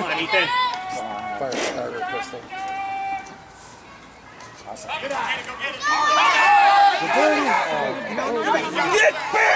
Come on, Ethan. Fire starter pistol. Awesome. The birdie. Oh, Get back!